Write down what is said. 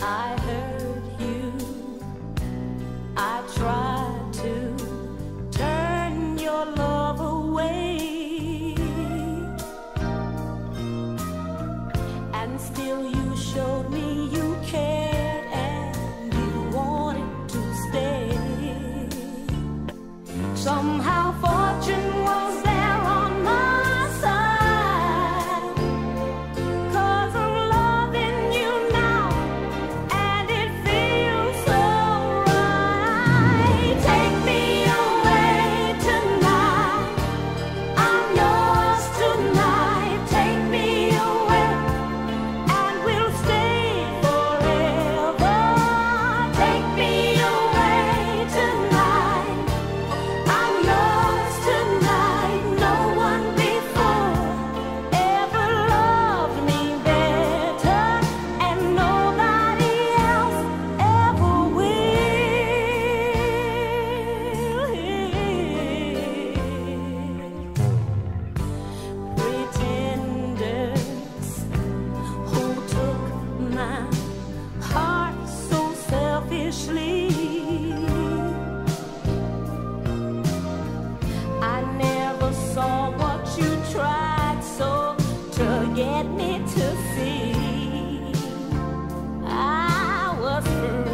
I me to see I was free.